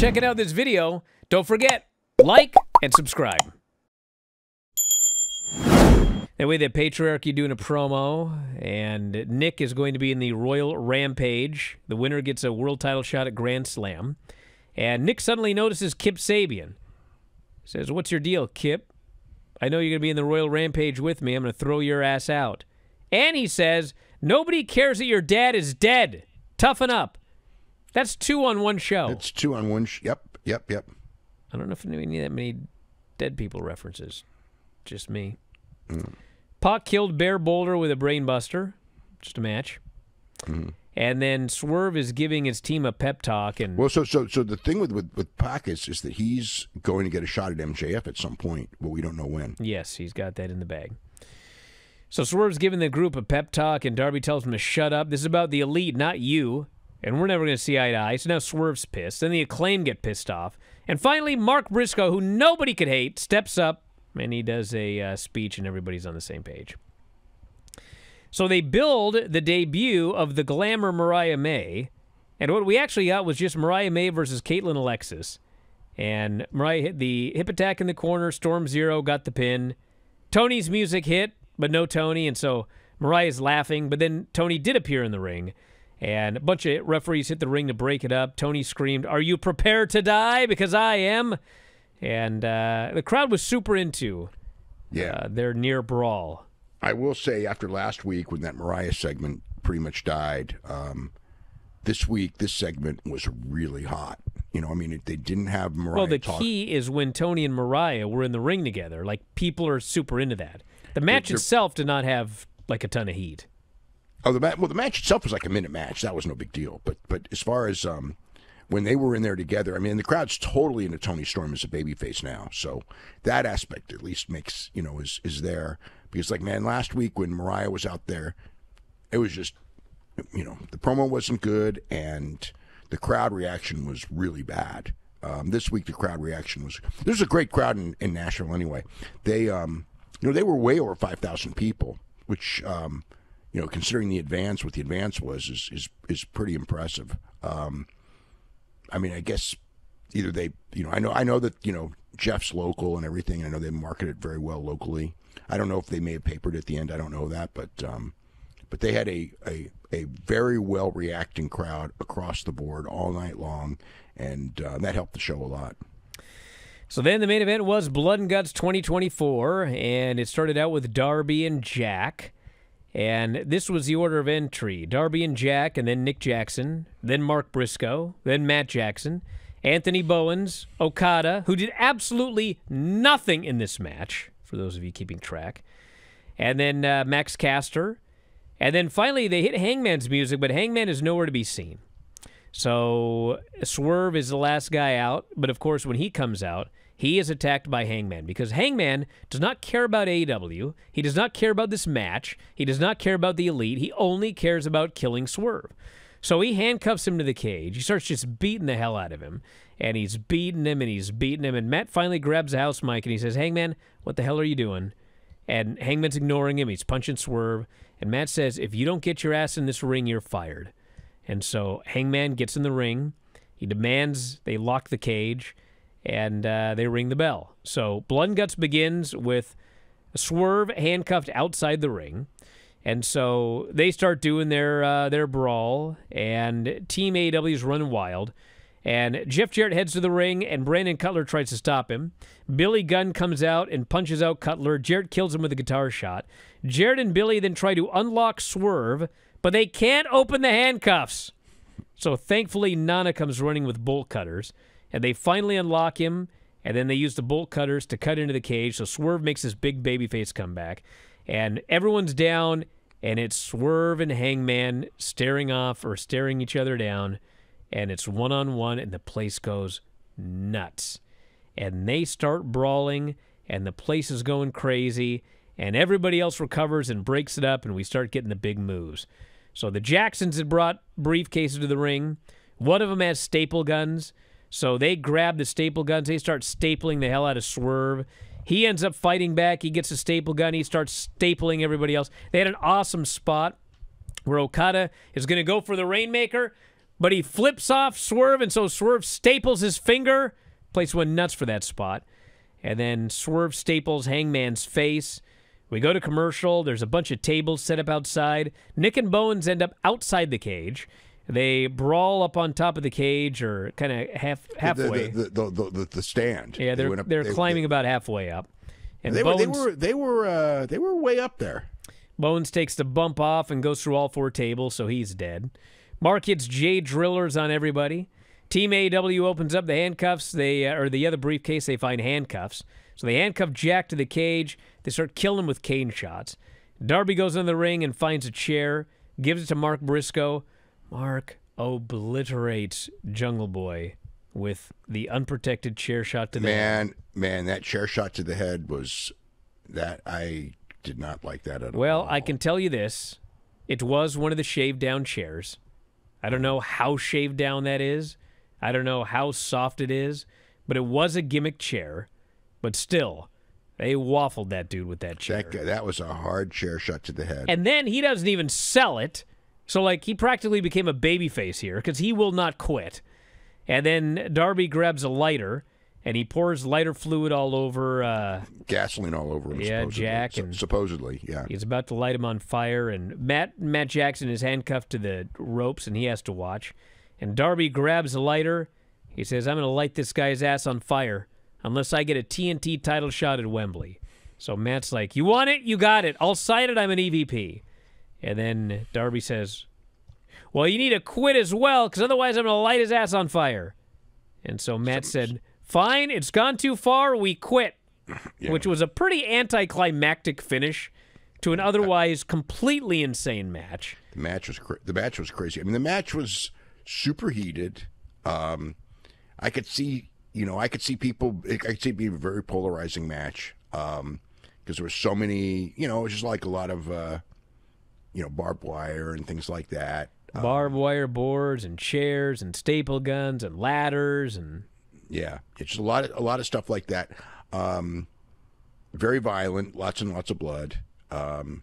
checking out this video. Don't forget, like and subscribe. That way, the patriarchy doing a promo, and Nick is going to be in the Royal Rampage. The winner gets a world title shot at Grand Slam. And Nick suddenly notices Kip Sabian. Says, What's your deal, Kip? I know you're going to be in the Royal Rampage with me. I'm going to throw your ass out. And he says, Nobody cares that your dad is dead. Toughen up. That's two on one show. It's two on one. Sh- yep, yep, yep. I don't know if we need that many dead people references. Just me. Mm. Pac killed Bear Boulder with a brainbuster. Just a match. Mm-hmm. And then Swerve is giving his team a pep talk. And Well, so so so the thing with with, with Pac is, is that he's going to get a shot at MJF at some point, but we don't know when. yes, he's got that in the bag. So Swerve's giving the group a pep talk, and Darby tells him to shut up. This is about the elite, not you. And we're never going to see eye to eye. So now Swerve's pissed. Then the acclaim get pissed off. And finally, Mark Briscoe, who nobody could hate, steps up and he does a uh, speech, and everybody's on the same page. So they build the debut of the glamour Mariah May, and what we actually got was just Mariah May versus Caitlin Alexis. And Mariah hit the hip attack in the corner. Storm Zero got the pin. Toni's music hit, but no Toni, and so Mariah's laughing. But then Toni did appear in the ring, and a bunch of referees hit the ring to break it up. Toni screamed, "Are you prepared to die? Because I am." And uh, the crowd was super into Yeah, uh, their near brawl. I will say after last week when that Mariah segment pretty much died, um, this week this segment was really hot. You know, I mean, they didn't have Mariah. Well, the talk. key is when Toni and Mariah were in the ring together. Like people are super into that. The match they're- itself did not have like a ton of heat. Oh, the match. Well, the match itself was like a minute match. That was no big deal. But but as far as um, when they were in there together, I mean, the crowd's totally into Toni Storm as a babyface now. So that aspect at least makes you know is is there because like man, last week when Mariah was out there, it was just you know the promo wasn't good and the crowd reaction was really bad. Um, this week the crowd reaction was there's a great crowd in, in Nashville anyway. They um you know they were way over five thousand people, which um you know considering the advance what the advance was is is is pretty impressive. Um, I mean I guess either they you know I know I know that you know Jeff's local and everything. I know they market it very well locally. I don't know if they may have papered at the end. I don't know that, but um, but they had a, a, a very well reacting crowd across the board all night long, and uh, that helped the show a lot. So then the main event was Blood and Guts 2024, and it started out with Darby and Jack. And this was the order of entry Darby and Jack, and then Nick Jackson, then Mark Briscoe, then Matt Jackson, Anthony Bowens, Okada, who did absolutely nothing in this match, for those of you keeping track, and then uh, Max Caster. And then finally they hit Hangman's music, but Hangman is nowhere to be seen. So Swerve is the last guy out, but of course, when he comes out, he is attacked by Hangman because Hangman does not care about AEW. He does not care about this match. He does not care about the Elite. He only cares about killing Swerve. So he handcuffs him to the cage. He starts just beating the hell out of him. And he's beating him and he's beating him. And Matt finally grabs the house mic and he says, Hangman, what the hell are you doing? And Hangman's ignoring him. He's punching Swerve. And Matt says, if you don't get your ass in this ring, you're fired. And so Hangman gets in the ring. He demands they lock the cage and uh, they ring the bell. So Blood and Guts begins with Swerve handcuffed outside the ring. And so they start doing their uh, their brawl, and Team AEW is running wild. And Jeff Jarrett heads to the ring, and Brandon Cutler tries to stop him. Billy Gunn comes out and punches out Cutler. Jarrett kills him with a guitar shot. Jarrett and Billy then try to unlock Swerve, but they can't open the handcuffs. So thankfully, Nana comes running with bolt cutters, and they finally unlock him. And then they use the bolt cutters to cut into the cage. So Swerve makes his big babyface comeback, and everyone's down, and it's Swerve and Hangman staring off or staring each other down, and it's one on one, and the place goes nuts. And they start brawling, and the place is going crazy, and everybody else recovers and breaks it up, and we start getting the big moves. So the Jacksons had brought briefcases to the ring. One of them has staple guns. So they grab the staple guns. They start stapling the hell out of Swerve. He ends up fighting back. He gets a staple gun. He starts stapling everybody else. They had an awesome spot where Okada is going to go for the Rainmaker, but he flips off Swerve, and so Swerve staples his finger. Place went nuts for that spot. And then Swerve staples Hangman's face. We go to commercial. There's a bunch of tables set up outside. Nick and Bowens end up outside the cage. They brawl up on top of the cage or kind of half halfway. The, the, the, the, the stand. yeah, they're, went up- they're they- climbing about halfway up. And They were, they were they were uh, they were way up there. Bowens takes the bump off and goes through all four tables, so he's dead. Mark hits Jay Drillers on everybody. Team AEW opens up the handcuffs. They uh, or the other briefcase. They find handcuffs. So they handcuff Jack to the cage. They start killing him with cane shots. Darby goes in the ring and finds a chair, gives it to Mark Briscoe. Mark obliterates Jungle Boy with the unprotected chair shot to the head. Man, man, that chair shot to the head was that I did not like that at all. Well, I can tell you this. It was one of the shaved down chairs. I don't know how shaved down that is. I don't know how soft it is, but it was a gimmick chair. But still, they waffled that dude with that chair. that that was a hard chair shot to the head. And then he doesn't even sell it. So, like, he practically became a babyface here because he will not quit. And then Darby grabs a lighter and he pours lighter fluid all over uh, Gasoline all over him. Yeah, supposedly. Jack and- supposedly, yeah. He's about to light him on fire, and Matt Matt Jackson is handcuffed to the ropes, and he has to watch. And Darby grabs a lighter. He says, "I'm going to light this guy's ass on fire unless I get a TNT title shot at Wembley." So Matt's like, "You want it? You got it. I'll sign it. I'm an EVP." And then Darby says, "Well, you need to quit as well, because otherwise I'm going to light his ass on fire." And so Matt said, "Fine. It's gone too far. We quit." Yeah. which was a pretty anticlimactic finish to an otherwise completely insane match. The match was the match was crazy. I mean, the match was super heated. Um, I could see, you know, I could see people. I could see it being a very polarizing match because there were so many. You know, it was just like a lot of, uh, you know, barbed wire and things like that. Barbed wire boards and chairs and staple guns and ladders and Yeah, it's a lot of a lot of stuff like that. Um, very violent, lots and lots of blood. Um,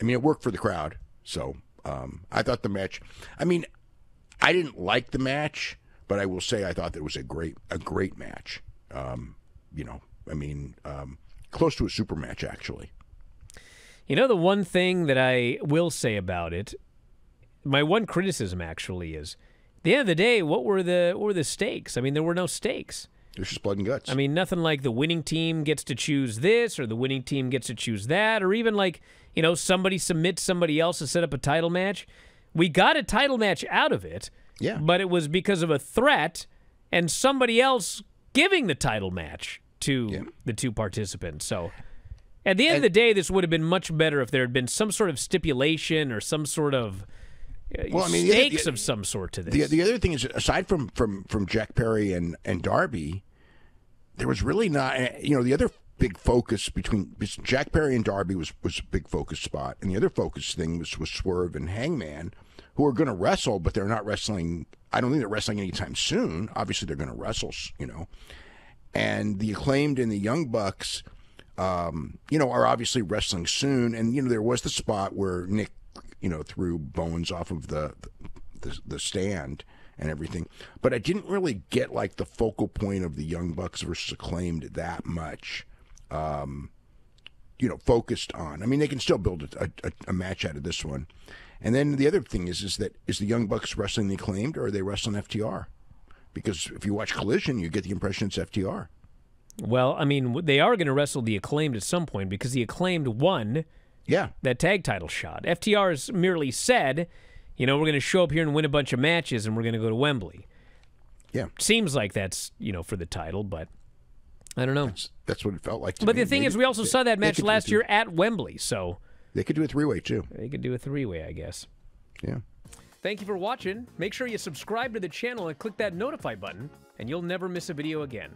I mean, it worked for the crowd, so um, I thought the match. I mean, I didn't like the match, but I will say I thought that it was a great a great match. Um, you know, I mean, um, close to a super match actually. You know the one thing that I will say about it, my one criticism actually is at the end of the day, what were the what were the stakes? I mean, there were no stakes. There's just blood and guts. I mean, nothing like the winning team gets to choose this or the winning team gets to choose that, or even like, you know, somebody submits somebody else to set up a title match. We got a title match out of it, Yeah. but it was because of a threat and somebody else giving the title match to Yeah. the two participants. So at the end of the day, this would have been much better if there had been some sort of stipulation or some sort of uh, Well, I mean, the other- stakes the- of some sort to this. The the other thing is, aside from from from Jack Perry and and Darby, there was really not. eh, You know, the other big focus between Jack Perry and Darby was was a big focus spot, and the other focus thing was was Swerve and Hangman, who are going to wrestle, but they're not wrestling. I don't think they're wrestling anytime soon. Obviously, they're going to wrestle. You know, and the acclaimed and the Young Bucks. Um, you know, are obviously wrestling soon, and you know there was the spot where Nick, you know, threw Bowens off of the the, the stand and everything. But I didn't really get like the focal point of the Young Bucks versus acclaimed that much. Um, you know, focused on. I mean, they can still build a, a, a match out of this one. And then the other thing is, is that is the Young Bucks wrestling the acclaimed or are they wrestling FTR? Because if you watch Collision, you get the impression it's FTR. Well, I mean, they are going to wrestle the acclaimed at some point because the acclaimed won Yeah, that tag title shot. FTR has merely said, you know, we're going to show up here and win a bunch of matches and we're going to go to Wembley. yeah. Seems like that's, you know, for the title, but I don't know. That's, that's what it felt like. To But me. the thing Maybe is, we also they- saw that match last year at Wembley, so They could do a three way too. they could do a three way, I guess. Yeah. Thank you for watching. Make sure you subscribe to the channel and click that notify button, and you'll never miss a video again.